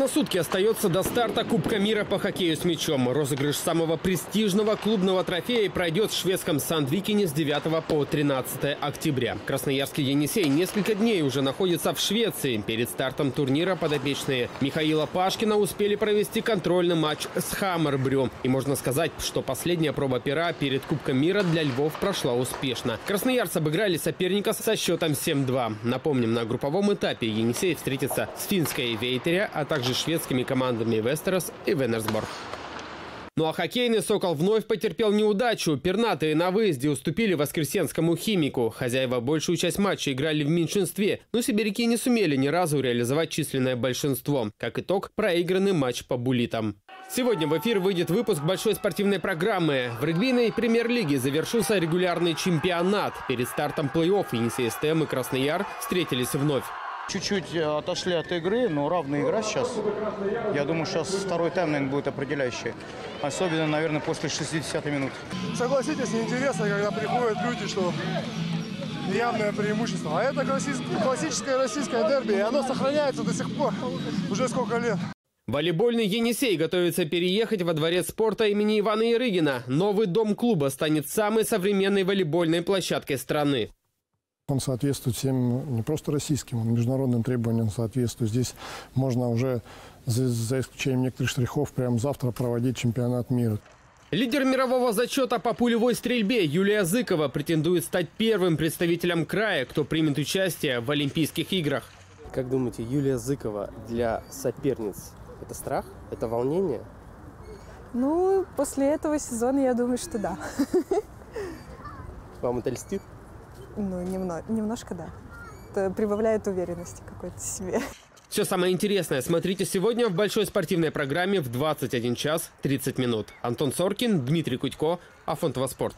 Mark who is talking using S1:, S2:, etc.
S1: На сутки остается до старта Кубка мира по хоккею с мячом. Розыгрыш самого престижного клубного трофея пройдет в шведском Сандвикине с 9 по 13 октября. Красноярский Енисей несколько дней уже находится в Швеции. Перед стартом турнира подопечные Михаила Пашкина успели провести контрольный матч с Хаммербрю. И можно сказать, что последняя проба пера перед Кубком мира для Львов прошла успешно. Красноярцы обыграли соперника со счетом 7-2. Напомним, на групповом этапе Енисей встретится с финской Вейтеря, а также шведскими командами Вестерос и Венерсборг. Ну а хоккейный «Сокол» вновь потерпел неудачу. Пернатые на выезде уступили воскресенскому «Химику». Хозяева большую часть матча играли в меньшинстве, но сибиряки не сумели ни разу реализовать численное большинство. Как итог, проигранный матч по булитам. Сегодня в эфир выйдет выпуск большой спортивной программы. В регбийной премьер-лиге завершился регулярный чемпионат. Перед стартом плей-офф Енисей СТМ и Краснояр встретились вновь.
S2: Чуть-чуть э, отошли от игры, но равная игра сейчас. Я думаю, сейчас второй тайм, наверное, будет определяющий. Особенно, наверное, после 60 минут.
S3: Согласитесь, неинтересно, когда приходят люди, что явное преимущество. А это классическое российское дерби, и оно сохраняется до сих пор, уже сколько лет.
S1: Волейбольный «Енисей» готовится переехать во дворец спорта имени Ивана Ярыгина. Новый дом клуба станет самой современной волейбольной площадкой страны.
S3: Он соответствует всем не просто российским, он международным требованиям соответствует. Здесь можно уже, за, за исключением некоторых штрихов, прямо завтра проводить чемпионат мира.
S1: Лидер мирового зачета по пулевой стрельбе Юлия Зыкова претендует стать первым представителем края, кто примет участие в Олимпийских играх.
S4: Как думаете, Юлия Зыкова для соперниц – это страх, это волнение?
S5: Ну, после этого сезона я думаю, что да.
S4: Вам это льстит?
S5: Ну, немного, немножко да. Это прибавляет уверенности какой-то себе.
S1: Все самое интересное смотрите сегодня в большой спортивной программе в 21 час 30 минут. Антон Соркин, Дмитрий Кутько, Афонтово спорт.